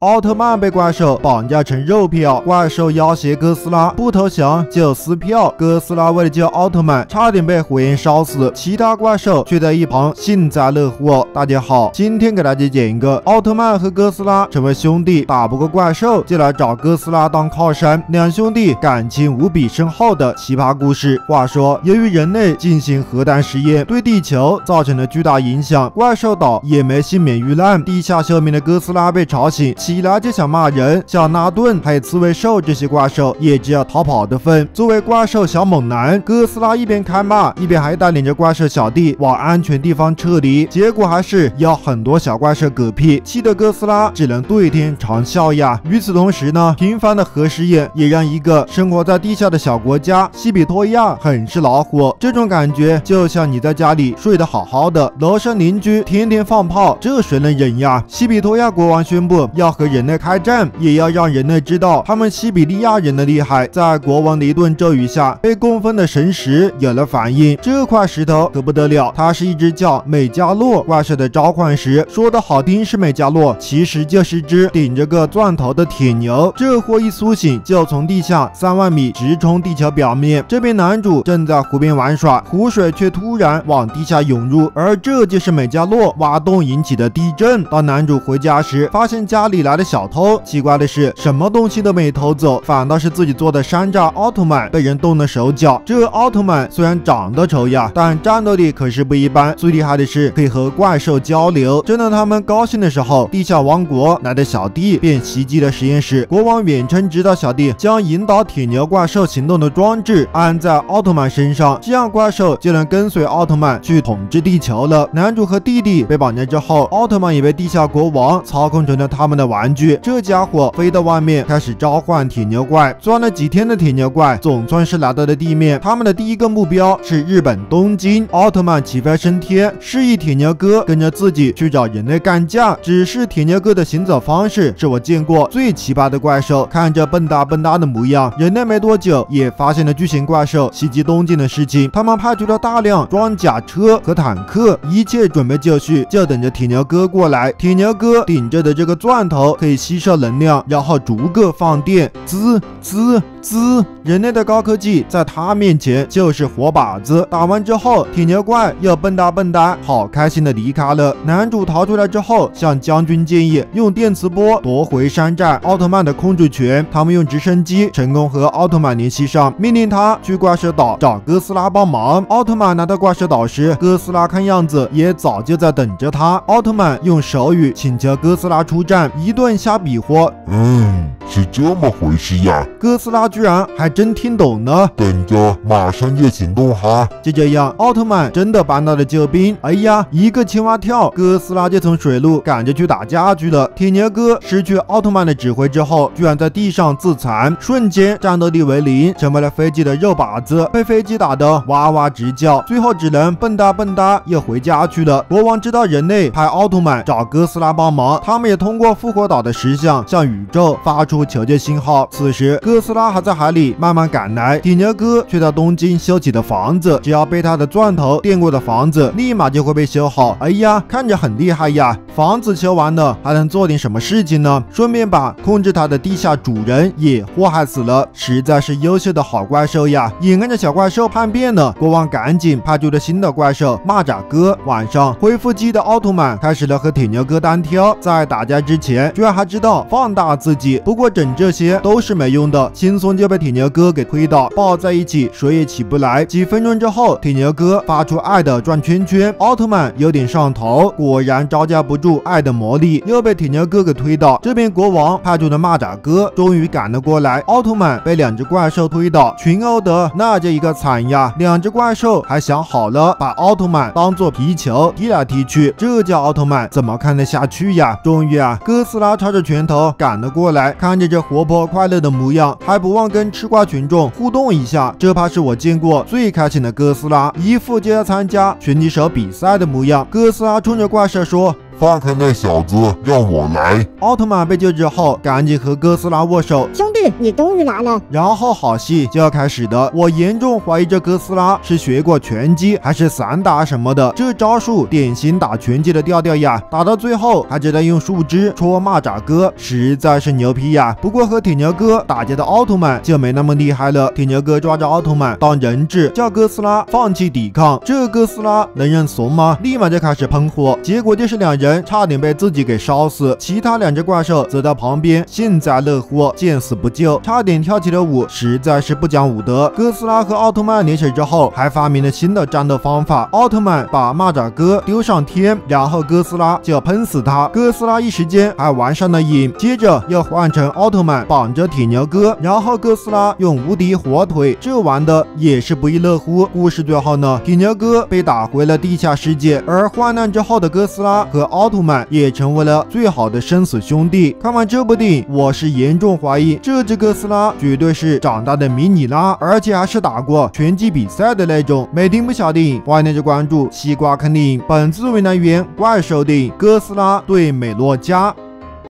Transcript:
奥特曼被怪兽绑架成肉票，怪兽要挟哥斯拉不投降就撕票。哥斯拉为了救奥特曼，差点被火焰烧死，其他怪兽却在一旁幸灾乐祸。大家好，今天给大家讲一个奥特曼和哥斯拉成为兄弟，打不过怪兽就来找哥斯拉当靠山，两兄弟感情无比深厚的奇葩故事。话说，由于人类进行核弹实验，对地球造成了巨大影响，怪兽岛也没幸免遇难。地下休眠的哥斯拉被吵醒。起来就想骂人，像拉顿还有刺猬兽这些怪兽也只有逃跑的份。作为怪兽小猛男，哥斯拉一边开骂，一边还带领着怪兽小弟往安全地方撤离。结果还是要很多小怪兽嗝屁，气得哥斯拉只能对天长啸呀。与此同时呢，频繁的核试验也让一个生活在地下的小国家西比托亚很是恼火。这种感觉就像你在家里睡得好好的，楼上邻居天天放炮，这谁能忍呀？西比托亚国王宣布要。和人类开战，也要让人类知道他们西比利亚人的厉害。在国王的一顿咒语下，被供奉的神石有了反应。这块石头可不得了，它是一只叫美加洛怪兽的召唤石。说的好听是美加洛，其实就是只顶着个钻头的铁牛。这货一苏醒，就从地下三万米直冲地球表面。这边男主正在湖边玩耍，湖水却突然往地下涌入，而这就是美加洛挖洞引起的地震。当男主回家时，发现家里。来的小偷，奇怪的是，什么东西都没偷走，反倒是自己做的山寨奥特曼被人动了手脚。这奥特曼虽然长得丑呀，但战斗力可是不一般。最厉害的是可以和怪兽交流。正当他们高兴的时候，地下王国来的小弟便袭击了实验室。国王远程指导小弟将引导铁牛怪兽行动的装置安在奥特曼身上，这样怪兽就能跟随奥特曼去统治地球了。男主和弟弟被绑架之后，奥特曼也被地下国王操控成了他们的玩。玩具，这家伙飞到外面开始召唤铁牛怪，钻了几天的铁牛怪总算是来到了地面。他们的第一个目标是日本东京。奥特曼起飞升天，示意铁牛哥跟着自己去找人类干架。只是铁牛哥的行走方式是我见过最奇葩的怪兽，看着笨哒笨哒的模样。人类没多久也发现了巨型怪兽袭击东京的事情，他们派出了大量装甲车和坦克，一切准备就绪，就等着铁牛哥过来。铁牛哥顶着的这个钻头。可以吸收能量，然后逐个放电，滋滋。滋！人类的高科技在他面前就是活靶子。打完之后，铁牛怪又蹦哒蹦哒，好开心的离开了。男主逃出来之后，向将军建议用电磁波夺回山寨奥特曼的控制权。他们用直升机成功和奥特曼联系上，命令他去怪兽岛找哥斯拉帮忙。奥特曼来到怪兽岛时，哥斯拉看样子也早就在等着他。奥特曼用手语请求哥斯拉出战，一顿瞎比划。嗯。是这么回事呀！哥斯拉居然还真听懂了，等着，马上就行动哈！就这样，奥特曼真的搬到了救兵。哎呀，一个青蛙跳，哥斯拉就从水路赶着去打架去了。铁牛哥失去奥特曼的指挥之后，居然在地上自残，瞬间战斗力为零，成为了飞机的肉靶子，被飞机打得哇哇直叫，最后只能蹦哒蹦哒又回家去了。国王知道人类派奥特曼找哥斯拉帮忙，他们也通过复活岛的石像向宇宙发出。求救信号。此时，哥斯拉还在海里慢慢赶来，铁牛哥却在东京修起的房子。只要被他的钻头电过的房子，立马就会被修好。哎呀，看着很厉害呀！房子修完了，还能做点什么事情呢？顺便把控制他的地下主人也祸害死了，实在是优秀的好怪兽呀！眼看着小怪兽叛变了，国王赶紧派出了新的怪兽蚂蚱哥。晚上，恢复机的奥特曼开始了和铁牛哥单挑，在打架之前，居然还知道放大自己。不过。整这些都是没用的，轻松就被铁牛哥给推倒，抱在一起，谁也起不来。几分钟之后，铁牛哥发出爱的转圈圈，奥特曼有点上头，果然招架不住爱的魔力，又被铁牛哥给推倒。这边国王派出的蚂蚱哥终于赶了过来，奥特曼被两只怪兽推倒，群殴的那叫一个惨呀！两只怪兽还想好了，把奥特曼当做皮球踢来踢去，这叫奥特曼怎么看得下去呀？终于啊，哥斯拉抄着拳头赶了过来，看。着这活泼快乐的模样，还不忘跟吃瓜群众互动一下，这怕是我见过最开心的哥斯拉，一副就要参加拳击手比赛的模样。哥斯拉冲着怪兽说。放开那小子，让我来！奥特曼被救之后，赶紧和哥斯拉握手，兄弟。你终于来了。然后好戏就要开始的。我严重怀疑这哥斯拉是学过拳击还是散打什么的，这招数典型打拳击的调调呀。打到最后还知道用树枝戳蚂蚱哥，实在是牛批呀。不过和铁牛哥打架的奥特曼就没那么厉害了。铁牛哥抓着奥特曼当人质，叫哥斯拉放弃抵抗。这哥斯拉能认怂吗？立马就开始喷火，结果就是两人差点被自己给烧死，其他两只怪兽则在旁边幸灾乐祸，见死不救，差点跳起了舞，实在是不讲武德。哥斯拉和奥特曼联手之后，还发明了新的战斗方法。奥特曼把蚂蚱哥丢上天，然后哥斯拉就要喷死他。哥斯拉一时间还玩上了瘾，接着又换成奥特曼绑着铁牛哥，然后哥斯拉用无敌火腿，这玩的也是不亦乐乎。故事最后呢，铁牛哥被打回了地下世界，而患难之后的哥斯拉和奥特曼也成为了最好的生死兄弟。看完这部电影，我是严重怀疑这这只哥斯拉绝对是长大的迷你拉，而且还是打过拳击比赛的那种。每听不晓电影，欢迎大家关注西瓜看电影。本次为来源怪兽电影《哥斯拉对美洛加》。